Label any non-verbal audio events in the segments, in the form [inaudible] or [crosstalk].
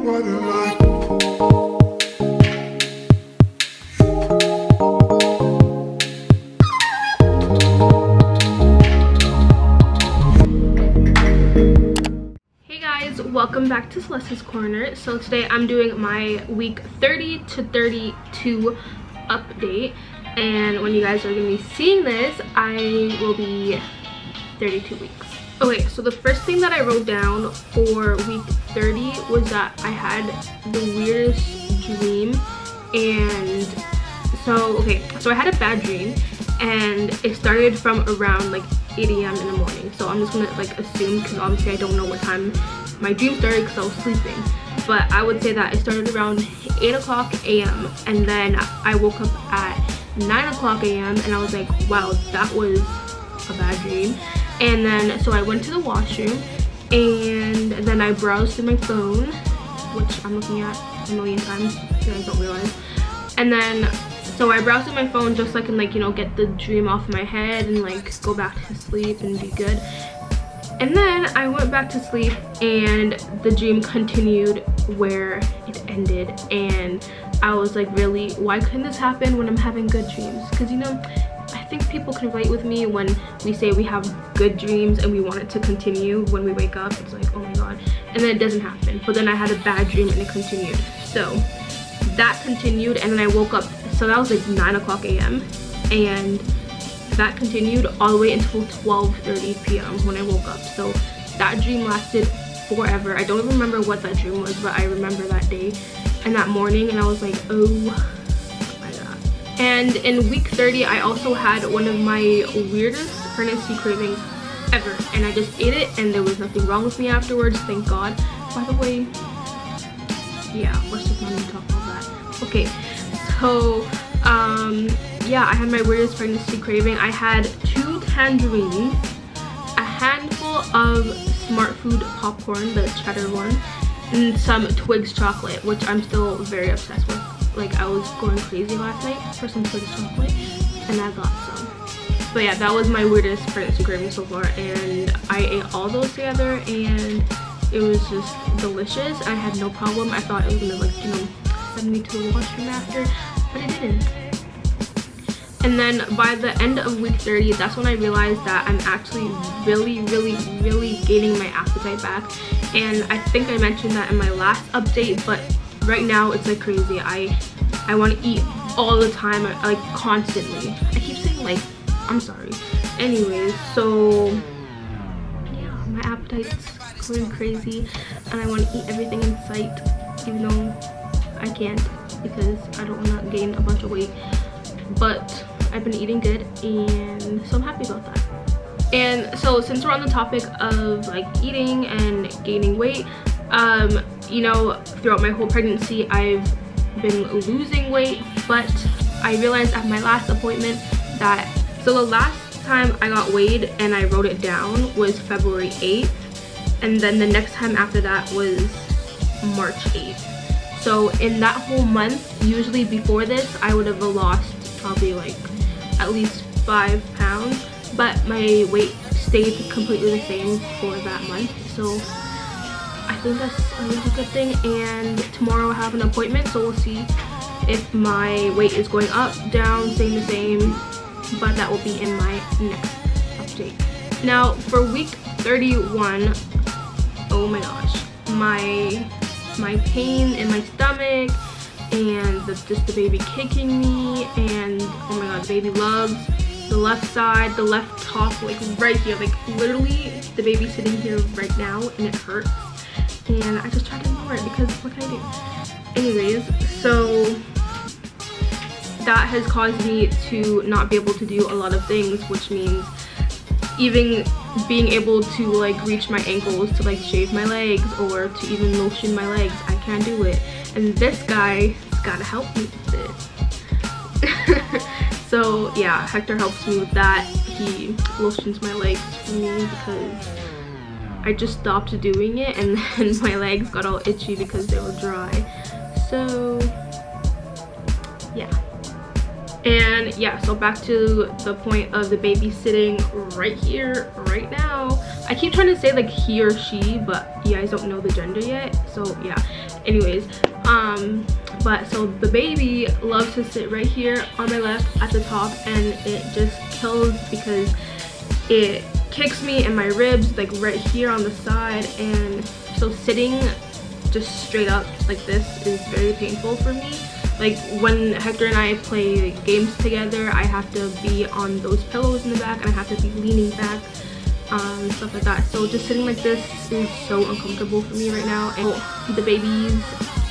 Hey guys, welcome back to Celeste's Corner. So today I'm doing my week 30 to 32 update. And when you guys are gonna be seeing this, I will be 32 weeks. Okay, so the first thing that I wrote down for week 30 was that I had the weirdest dream. And so, okay, so I had a bad dream and it started from around like 8 a.m. in the morning. So I'm just gonna like assume because obviously I don't know what time my dream started because I was sleeping. But I would say that it started around 8 o'clock a.m. and then I woke up at 9 o'clock a.m. and I was like, wow, that was a bad dream. And then so I went to the washroom and then I browsed through my phone, which I'm looking at a million times. You guys don't realize. And then so I browsed through my phone just so I can like, you know, get the dream off my head and like go back to sleep and be good. And then I went back to sleep and the dream continued where it ended. And I was like, really, why couldn't this happen when I'm having good dreams? Because, you know, think people can relate with me when we say we have good dreams and we want it to continue when we wake up. It's like, oh my God. And then it doesn't happen. But then I had a bad dream and it continued. So that continued and then I woke up so that was like 9 o'clock a.m. and that continued all the way until 12:30 p.m. when I woke up so that dream lasted forever I don't remember what that dream was but I remember that day and that morning and I was like oh and in week 30 I also had one of my weirdest pregnancy cravings ever. And I just ate it and there was nothing wrong with me afterwards thank god. By the way yeah let's just not talk about that? Okay so um yeah i had my weirdest pregnancy craving. I had two tangerines a handful of Smartfood popcorn the cheddar one and some Twix chocolate which i'm still very obsessed with like i was going crazy last night for some Twix chocolate and i got some. But yeah that was my weirdest pregnancy craving so far and i ate all those together and it was just delicious. I had no problem. I thought it was gonna like you know send me to the washroom after but it didn't. And then by the end of week 30 that's when i realized that i'm actually really really really gaining my appetite back. And i think i mentioned that in my last update but right now it's like crazy. I i want to eat all the time like constantly. I keep saying like i'm sorry. Anyways so yeah my appetite's going crazy and i want to eat everything in sight even though i can't because i don't want to gain a bunch of weight. But I've been eating good and so I'm happy about that. And so since we're on the topic of like eating and gaining weight, um, you know, throughout my whole pregnancy, I've been losing weight, but I realized at my last appointment that, so the last time I got weighed and I wrote it down was February 8th. And then the next time after that was March 8th. So in that whole month, usually before this, I would have lost probably like at least five pounds but my weight stayed completely the same for that month so I think that's a really good thing and tomorrow I have an appointment so we'll see if my weight is going up, down, staying the same but that will be in my next update. Now for week 31, oh my gosh, my my pain in my stomach and the, just the baby kicking me and oh my god baby lugs the left side the left top like right here like literally the baby sitting here right now and it hurts and i just try to ignore it because what can i do? Anyways so that has caused me to not be able to do a lot of things which means even being able to like reach my ankles to like shave my legs or to even lotion my legs i can't do it. And this guy has gotta help me with it. [laughs] So yeah hector helps me with that. He lotions my legs for me because i just stopped doing it and [laughs] then my legs got all itchy because they were dry. So yeah. And yeah so back to the point of the baby sitting right here right now. I keep trying to say like he or she but you guys don't know the gender yet so yeah. Anyways um but so the baby loves to sit right here on my lap at the top and it just kills because it kicks me in my ribs like right here on the side and so sitting just straight up like this is very painful for me. Like when Hector and I play games together I have to be on those pillows in the back and I have to be leaning back um, stuff like that. So just sitting like this is so uncomfortable for me right now and the baby's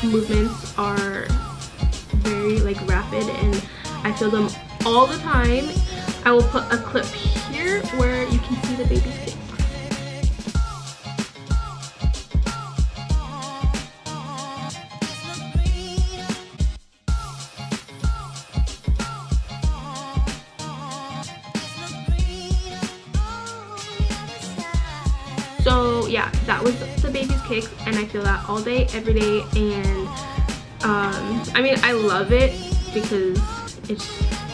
movements are very like rapid and I feel them all the time. I will put a clip here where you can see the baby's kicks so yeah that was the baby's kicks and i feel that all day every day and um i mean i love it because it's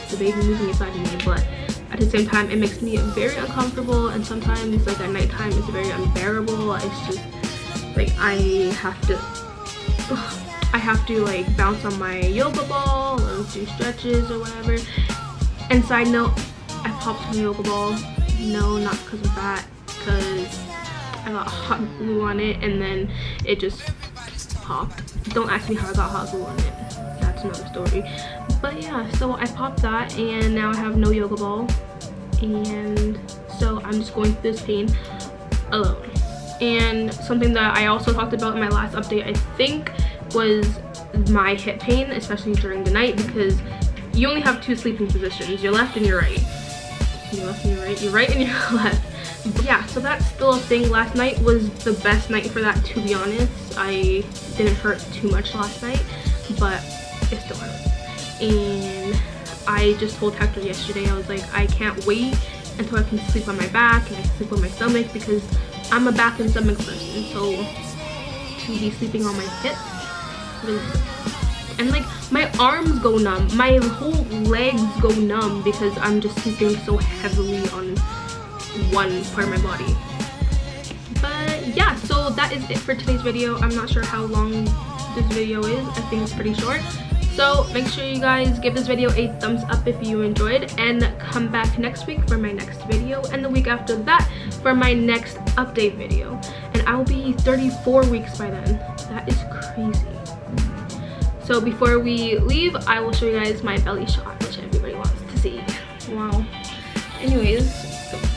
the baby moving inside of me but at the same time it makes me very uncomfortable and sometimes like at nighttime it's very unbearable it's just like i have to ugh, [sighs] i have to like bounce on my yoga ball or do stretches or whatever and side note i popped my yoga ball no not because of that because I got hot glue on it and then it just popped. Don't ask me how I got hot glue on it. That's another story. But yeah, so I popped that and now I have no yoga ball. And so I'm just going through this pain alone. And something that I also talked about in my last update, I think, was my hip pain, especially during the night because you only have two sleeping positions, your left and your right. Your left and your right, your right and your [laughs] left yeah so that's still a thing last night was the best night for that to be honest i didn't hurt too much last night but it still hurt and i just told hector yesterday i was like i can't wait until i can sleep on my back and i can sleep on my stomach because i'm a back and stomach person so to be sleeping on my hips and like my arms go numb. My whole legs go numb because i'm just sleeping so heavily on one part of my body. But yeah so that is it for today's video. I'm not sure how long this video is. I think it's pretty short so make sure you guys give this video a thumbs up if you enjoyed and come back next week for my next video and the week after that for my next update video. And i will be 34 weeks by then. That is crazy. So before we leave i will show you guys my belly shot which everybody wants to see. Wow. Anyways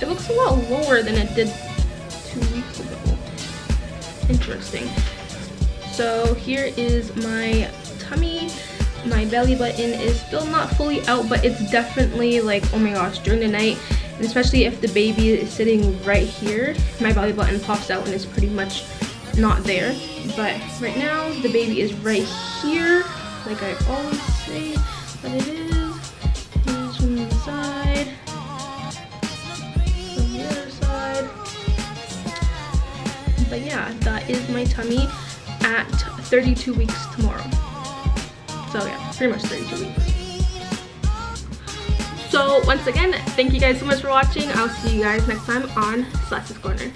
it looks a lot lower than it did two weeks ago. Interesting. So here is my belly button is still not fully out, but it's definitely like, oh my gosh, during the night, and especially if the baby is sitting right here, my belly button pops out and it's pretty much not there. But right now, the baby is right here, like I always say that it is. but yeah that is my tummy at 32 weeks tomorrow so yeah pretty much 32 weeks so once again thank you guys so much for watching. I'll see you guys next time on Celeste's corner